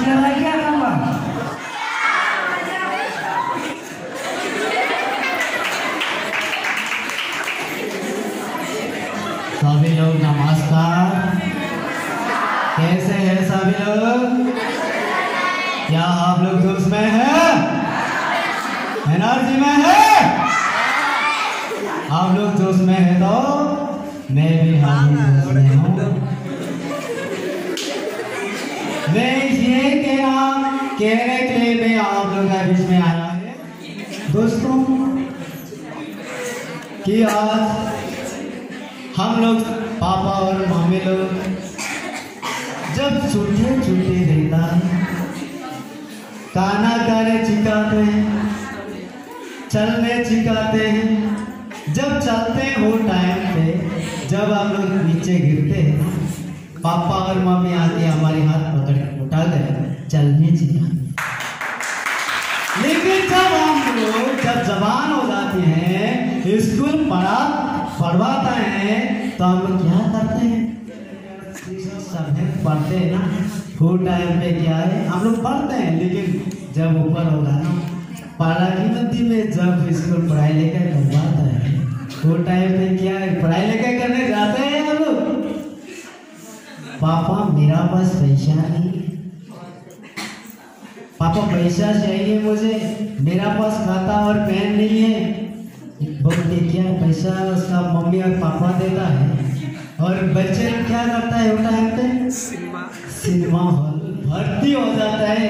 नमस्कार क्या करवा सभी लोग नमस्कार कैसे हैं सभी लोग क्या आप लोग जोश में हैं एनर्जी में है आप लोग जोश में है तो मैं भी हम जोश में हूँ मैं ये कहना कहने के लिए मैं आप लोग के बीच में आया है। दोस्तों, कि आज हम लोग, पापा और मम्मी लोग, जब छोटे छोटे रहता खाना खाने सिखाते हैं, चलने सिखाते हैं, जब चलते हैं वो टाइम पे, जब हम लोग नीचे गिरते हैं पापा और मम्मी आके हमारे हाथ पकड़ के उठा कर चलने सिखाते लेकिन जब हम लोग, जब जवान हो जाते हैं, स्कूल पढ़ा, पढ़वाता है तो हम क्या करते हैं? सब्जेक्ट पढ़ते हैं ना। वो टाइम पे क्या है? हम लोग पढ़ते हैं, लेकिन जब ऊपर होगा ना पाला की नदी में जब स्कूल पढ़ाई लेकर करवाता है वो टाइम पे क्या है पढ़ाई लेकर करने जाते हैं हम लोग पापा मेरा पास पैसा नहीं पापा पैसा चाहिए मुझे मेरा पास खाता और पेन नहीं है बोलते क्या पैसा उसका मम्मी और पापा देता है और बच्चे क्या करता है वो टाइम पे सिनेमा हॉल भर्ती हो जाता है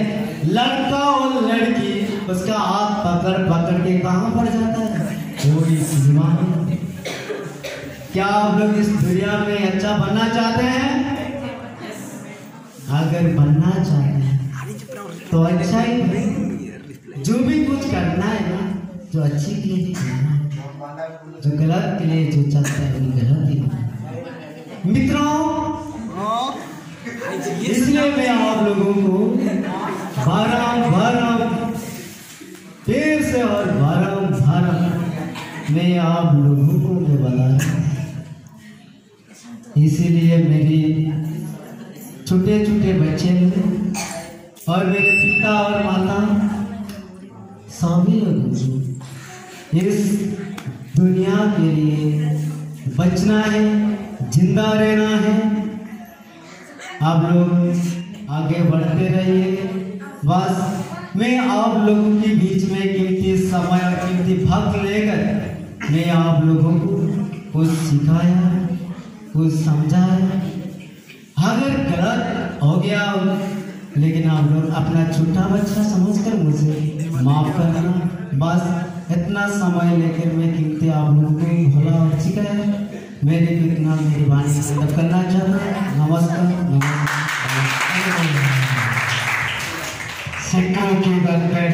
लड़का और लड़की उसका हाथ पकड़ पकड़ के कहाँ पर जाता है वही सिनेमा क्या आप लोग इस दुनिया में अच्छा बनना चाहते हैं अगर बनना चाहते हैं तो अच्छा ही। जो भी कुछ करना है ना जो अच्छी के लिए करना जो गलत के लिए जो चलता है वो गलत ही मित्रों इसलिए मैं आप लोगों को बारह बारह फिर से और बारह बारह मैं आप लोगों को मैं बता रहा हूँ। इसीलिए मेरी छोटे छोटे बच्चे लोग और मेरे पिता और माता सभी लोग इस दुनिया के लिए बचना है, ज़िंदा रहना है। आप लोग आगे बढ़ते रहिए। बस मैं आप लोगों के बीच में कीमती समय और कीमती भक्त लेकर मैं आप लोगों को कुछ सिखाया, कुछ समझाया। अगर गलत हो गया हो, लेकिन आप लोग अपना छोटा बच्चा समझकर मुझे माफ़ करना। बस इतना समय लेकर मैं कीमती आप लोगों को भला और सिखाया मेरे को इतना वाणी से मतलब करना चाहता हूँ। नमस्कार नमस्कार। सिक्कों की नहीं